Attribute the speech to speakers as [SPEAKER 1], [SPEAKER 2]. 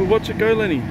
[SPEAKER 1] We'll watch it go, Lenny.